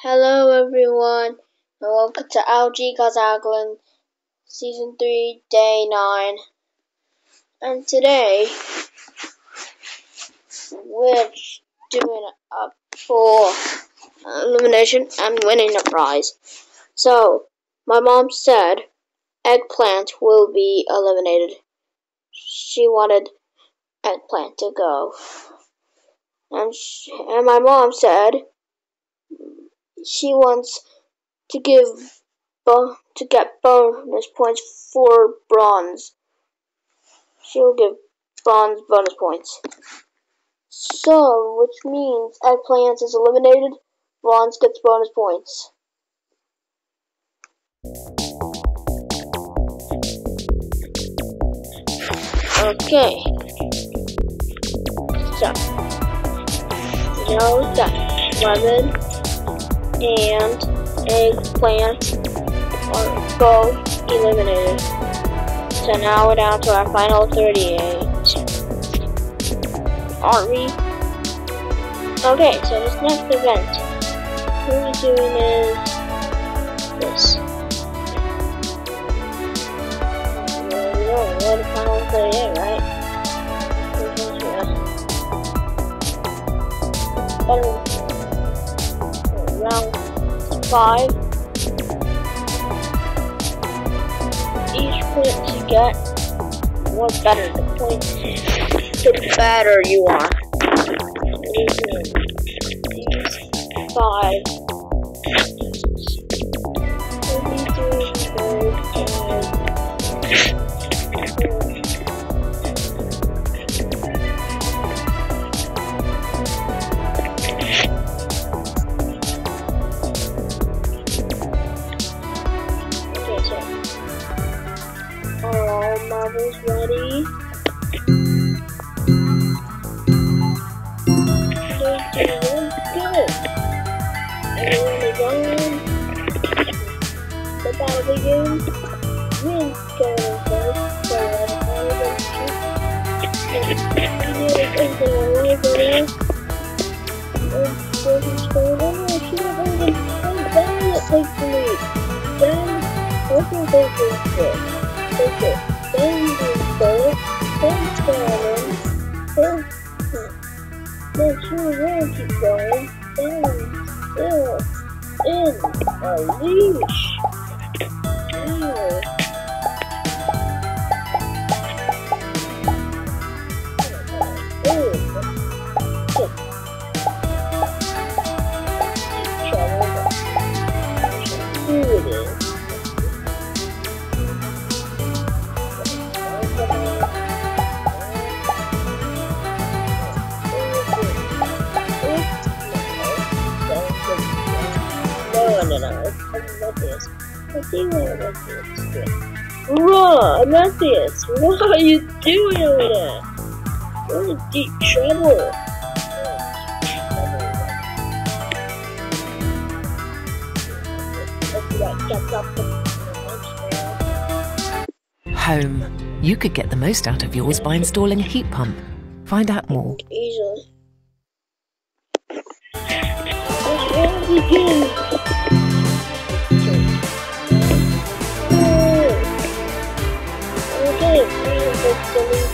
Hello everyone, and welcome to Algicosathlon Season 3, Day 9. And today, we're doing a for elimination and winning a prize. So, my mom said eggplant will be eliminated. She wanted eggplant to go. And, and my mom said she wants to give to get bonus points for bronze. She'll give bronze bonus points. So, which means eggplant is eliminated, bronze gets bonus points. Okay. So, now we got lemon and eggplant are both eliminated. So now we're down to our final 38. Aren't we? Okay, so this next event, what we're doing is this. We're the final 38, right? Round 5. Each point you get, more better the point, the better you are. Then, still in a leash. Let's see what it is. Bro, Matthias, what are you doing over there? You're in deep trouble. Home. You could get the most out of yours by installing a heat pump. Find out more. Easily.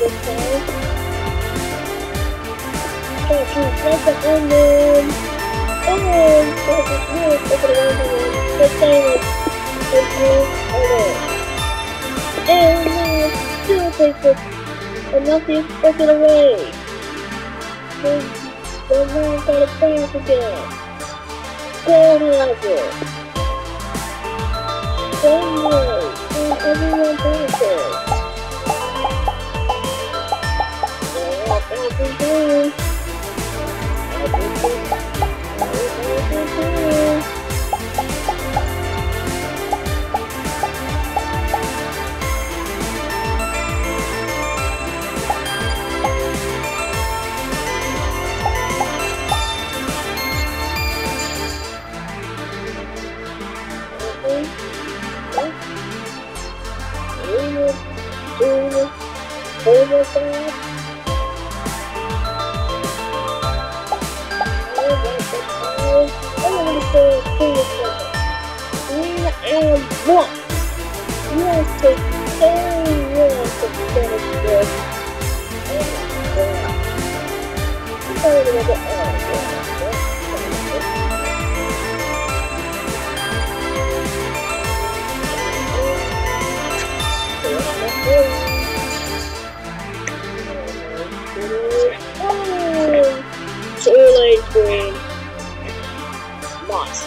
Time. Start to press the onion. The onion. Time it's this wheel over. And. And nothing took away. Then the man got it again. Gold. Sunday, and everyone Everything, everything. Moss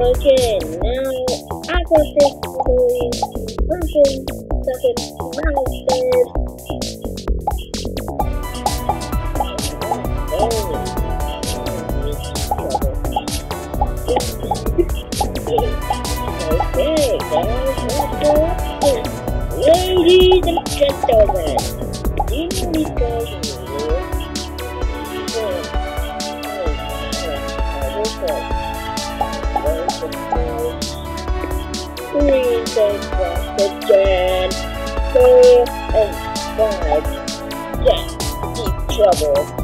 okay, now I got this. First, second, now third. Okay, guys, let's go. Ladies and gentlemen, Days left again. Four and five. Yes, deep trouble.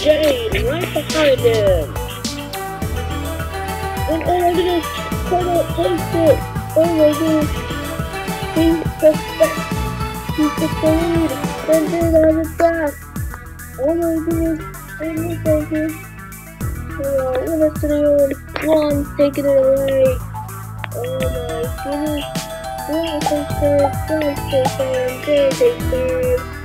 Jane right behind him. And oh my goodness, Colonel takes it. Oh my goodness. He's the best. He's the lead. And then on the back. Oh my goodness. And look at him. Oh, winner three on one, taking it away. Oh my goodness. One takes third, one takes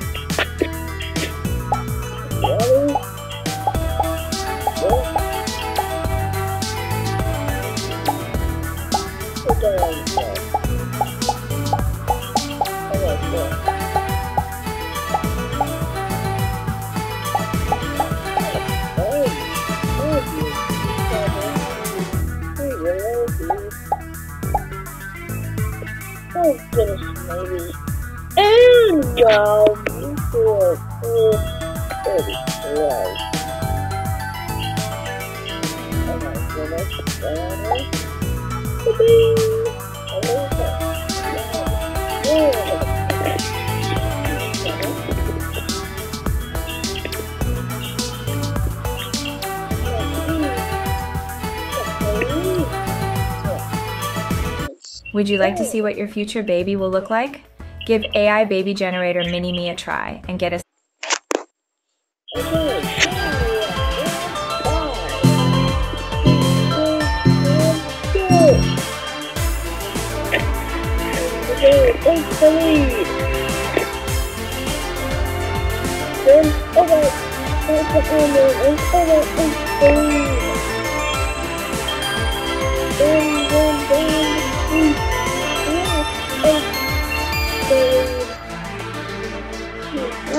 Would you like to see what your future baby will look like? Give AI Baby Generator Mini Me a try and get a.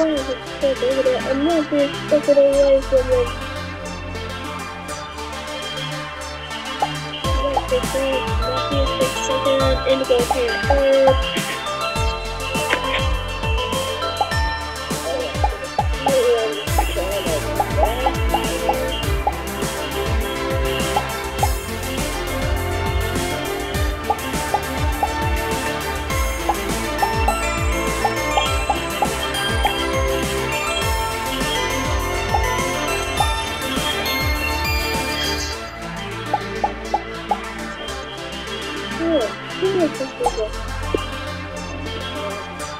I'm not going to stuck it away from takes Matthew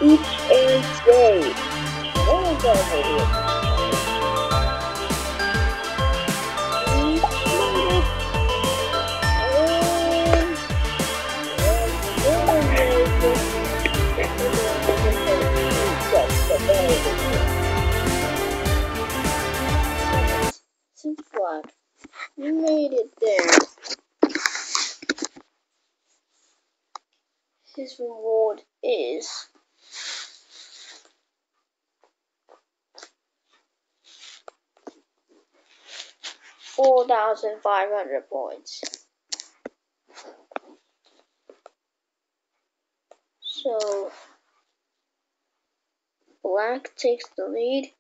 Each and day. What is that 4,500 points. So, Black takes the lead.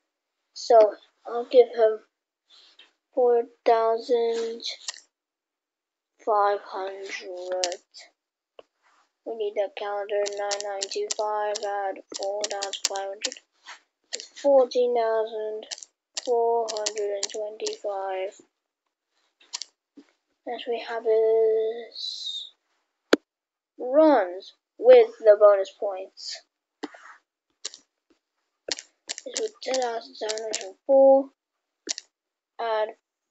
So, I'll give him 4,500. We need the calendar 9925 add four thousand five hundred. Fourteen thousand four hundred and twenty five that we have is runs with the bonus points. This would 10,704 Add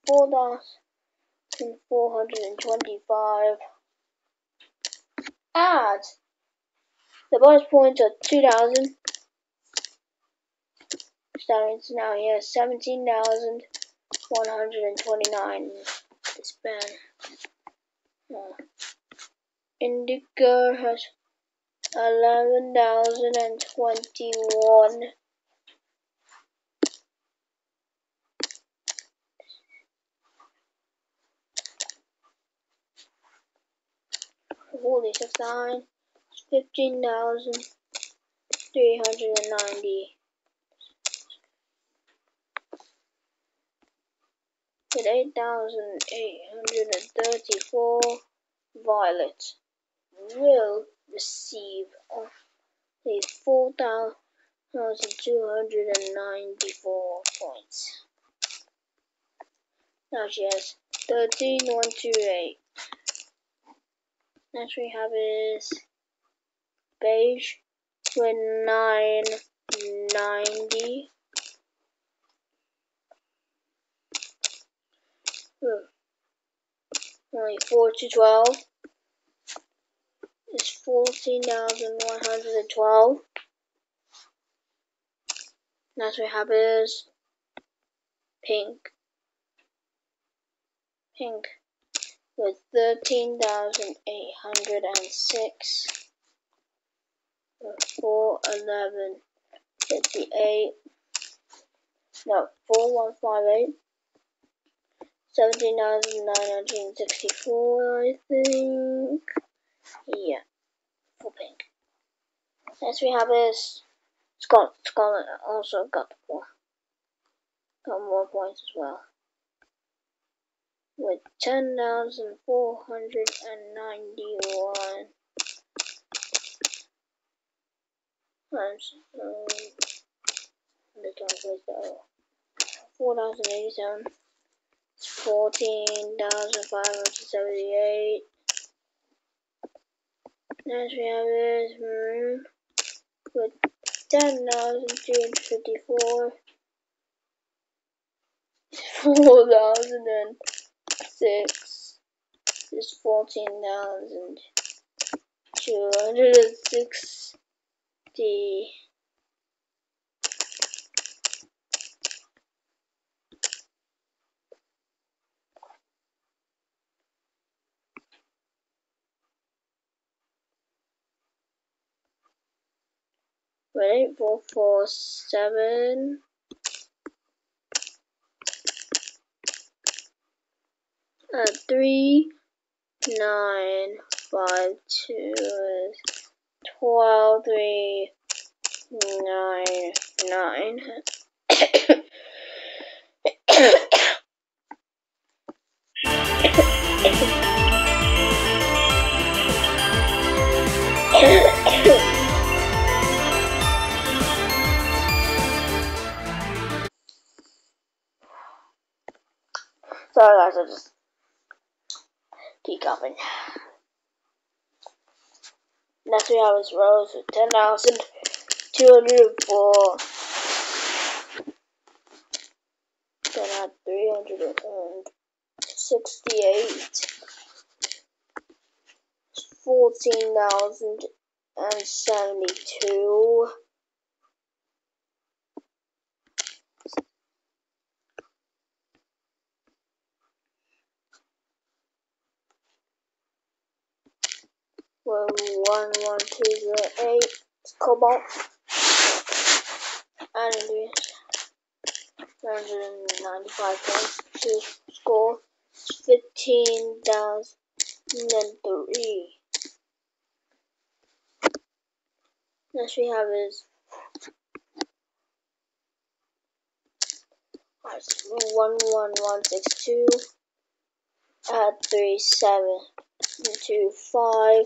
4,425 add the bonus points are 2,000 starting to now here 17,129 span. Uh, Indica has 11,021 Holy 69, 15,390. With eight thousand eight hundred and thirty-four, Violet will receive and ninety-four points. Now she has thirteen one two eight. Next we have is beige with 990. Only 4 to 12 is 14,112. Next we have is pink. Pink. With thirteen thousand eight hundred and six. Four eleven fifty eight. No four one five eight seventeen thousand nine hundred and sixty four I think. Yeah. For pink. Next we have is Scott Scotland also got more. Got more points as well. With ten thousand four hundred and ninety-one times um, the time though four it's 14,578. Next we have this, Maroon with 10,354. 4,006 is 14,260. Red 8, 4, Wait, four, four, seven. Uh, three, nine, five, two, twelve, three, nine, nine. Guys, I just keep. Next we have is Rose with 10,000 204. Then add 368. 14,072. Well, one one two zero eight. Cobalt. And this 195 points. To score. 15,003. Next we have is one one one six two. Add three seven two five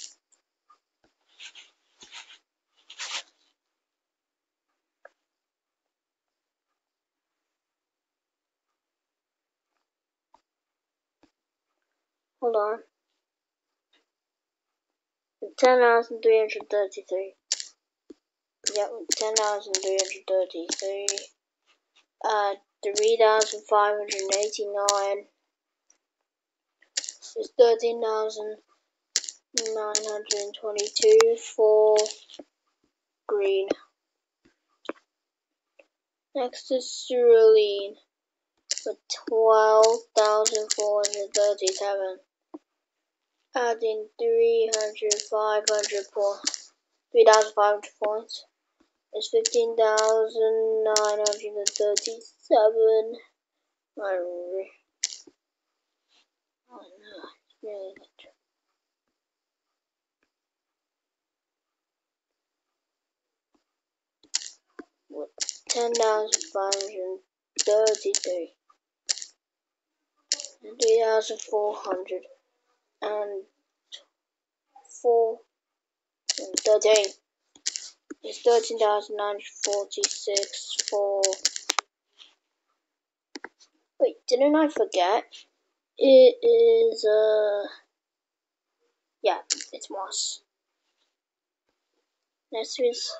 Hold on. Ten thousand three hundred thirty-three. Yep, Ten thousand three hundred thirty-three. Uh, three thousand five hundred eighty-nine. Is thirteen thousand nine hundred twenty-two for green. Next is cerulean for twelve thousand four hundred thirty-seven. Adding 300, 500 points, 3,500 points is 15,937. Oh no, it's really good. With 10,533 and 3,400 and 4 and 13 is 13,946 for wait didn't I forget? It is uh yeah it's moss. Next is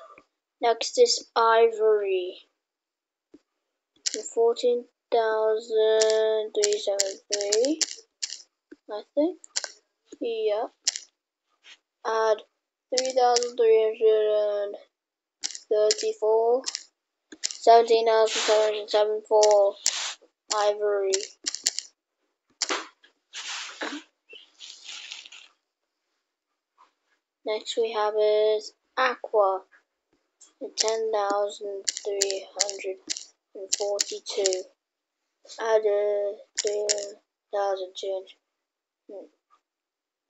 next is ivory. 14,373 I think yeah add 3,300 34, 17,707 for ivory. Next we have is aqua, 10,342. Added 3,257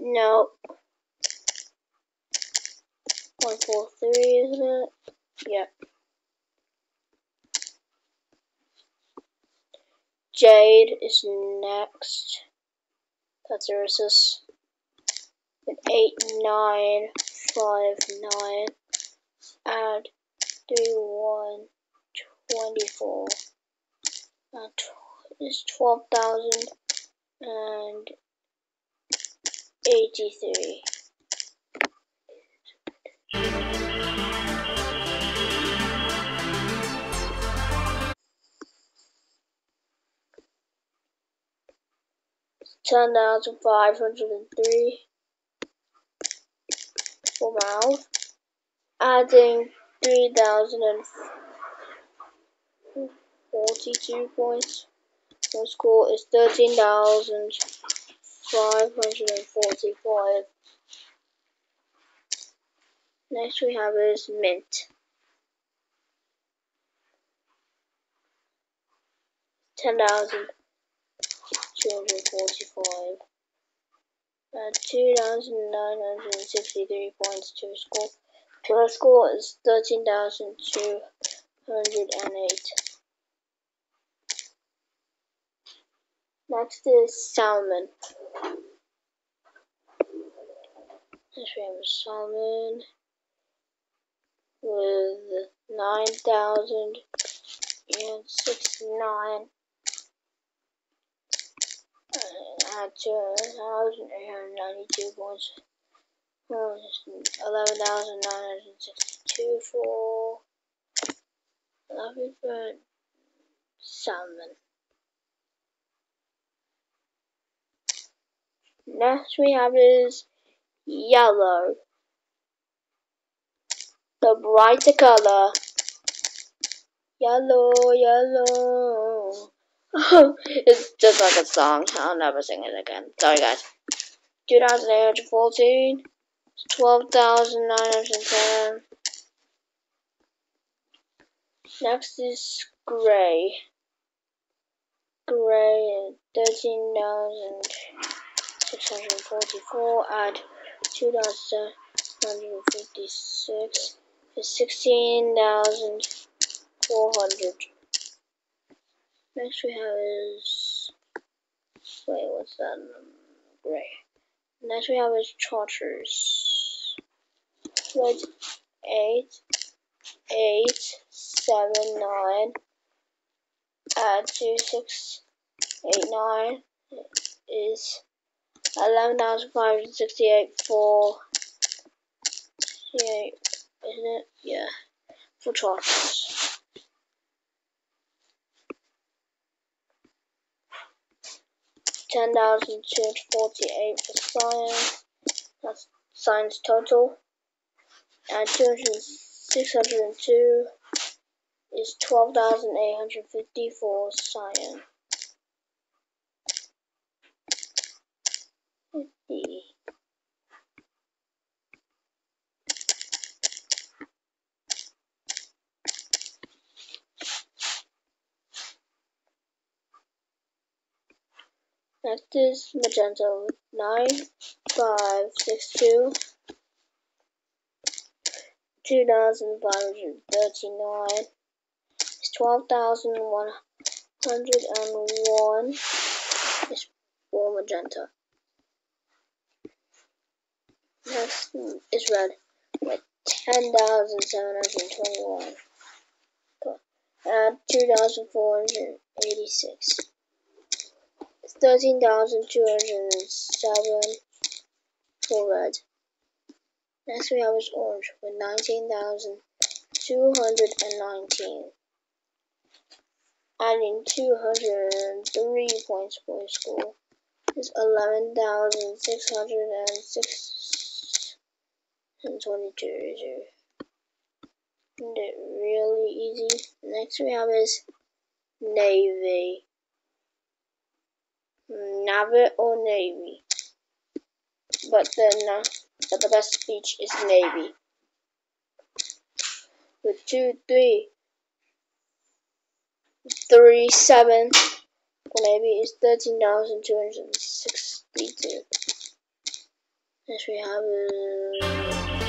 no. One, four, three, isn't it? Yep. Jade is next. That's Ursus. With eight, nine, five, nine. Add three, one, twenty-four. That is twelve thousand and 83. Ten thousand five hundred and three. for mouth, adding 3,042 points. My score is 13,545. Next we have is mint. 10,245. Uh, 2,963 points to score. My score is 13,208. Next is salmon. Next we have salmon with 9,069 uh, at 2,892 points. 11,962 for 11 for salmon. Next we have is yellow. The brighter color. Yellow, yellow. it's just like a song. I'll never sing it again. Sorry, guys. 2,814, 12,910. Next is gray. Gray, 13,644 at 2,756 is 16,400. Next we have is wait, what's that? Gray. Next we have is Chartreuse. Wait, eight, eight, seven, nine. Add two, six, eight, nine is eleven thousand five hundred sixty-eight for. Yeah, isn't it? Yeah, for Chartreuse. ten thousand two hundred forty-eight for science. That's science total. And two hundred six hundred and two is twelve thousand eight hundred fifty for science. Next is magenta nine five six two. Two thousand five hundred thirty nine is twelve thousand one hundred and one. Is for magenta. Next is red. With ten thousand seven hundred twenty one. Add two thousand four hundred eighty six thirteen thousand two hundred and seven for red. Next we have is orange with nineteen thousand two hundred and nineteen. Adding two hundred and three points for his score is eleven thousand six hundred and six and twenty two. Really easy. Next we have is navy. Navy or Navy. But the, but the best speech is Navy. With two, three, three, seven Navy is 13,262. Next we have uh,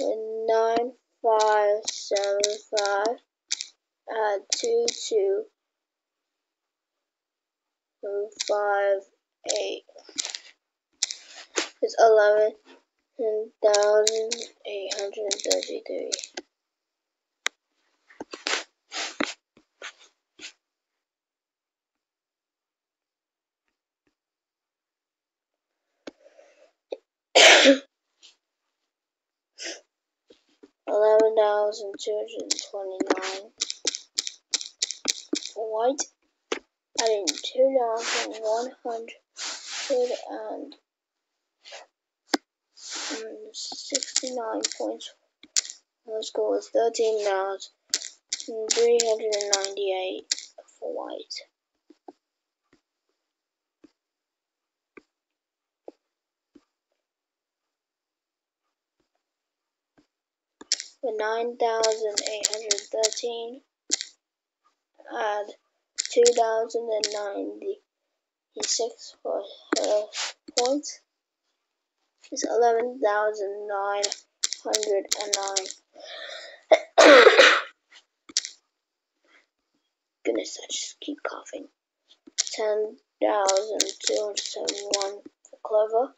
nine five seven five add two two five eight is eleven thousand eight hundred thirty three. Eleven thousand two hundred and twenty nine white, adding 2,169 points. The score is 13,398 for white. With 9,813 add 2,096 for her points is 11,909. Goodness, I just keep coughing. 10,271 for Clover.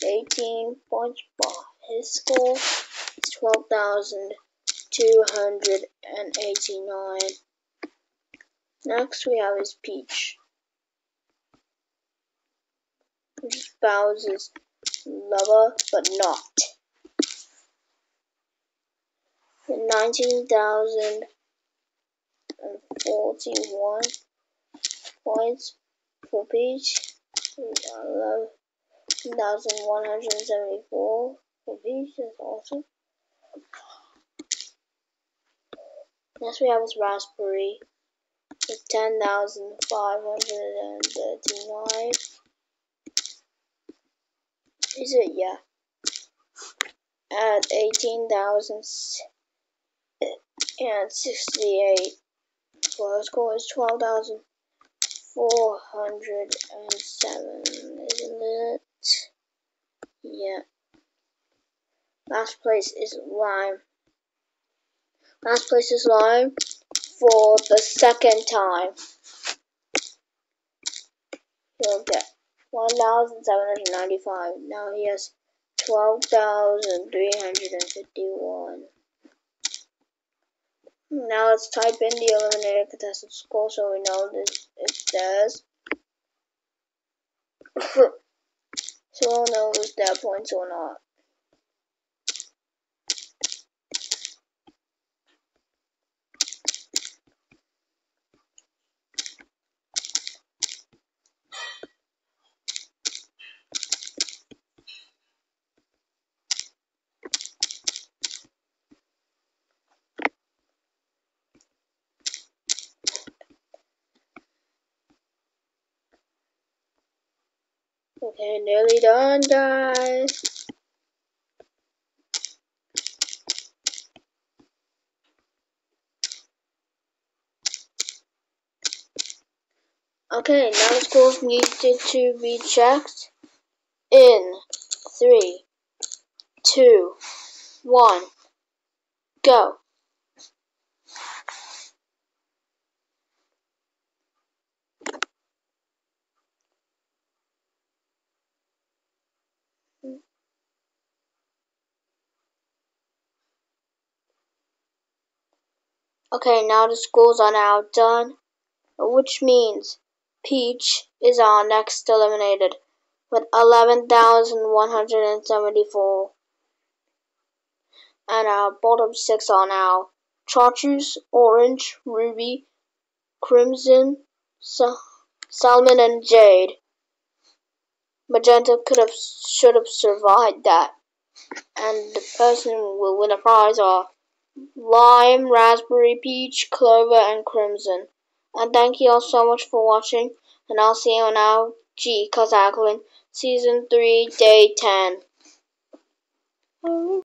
22,018 points for his score is 12,000. 289. Next we have is Peach, which is Bowser's lover, but not. 19,041 points for Peach. 11,174 for Peach, that's awesome. Next we have is raspberry with 10,539. Is it? Yeah. At 18,068. Well, score is 12,407, isn't it? Yeah. Last place is lime. Last place is Lime for the second time. He'll get 1,795. Now he has 12,351. Now let's type in the eliminated contestant score so we know this it does. so we'll know if there points or not. Okay, nearly done, guys. Okay, now the scores needed to be checked in three, two, one, go. Okay, now the schools are now done, which means Peach is our next eliminated with 11,174. And our bottom six are now Chartreuse, Orange, Ruby, Crimson, Salmon, and Jade. Magenta could have should have survived that. And the person who will win a prize are lime, raspberry, peach, clover, and crimson. And thank you all so much for watching, and I'll see you on our G Cause Season 3, Day 10.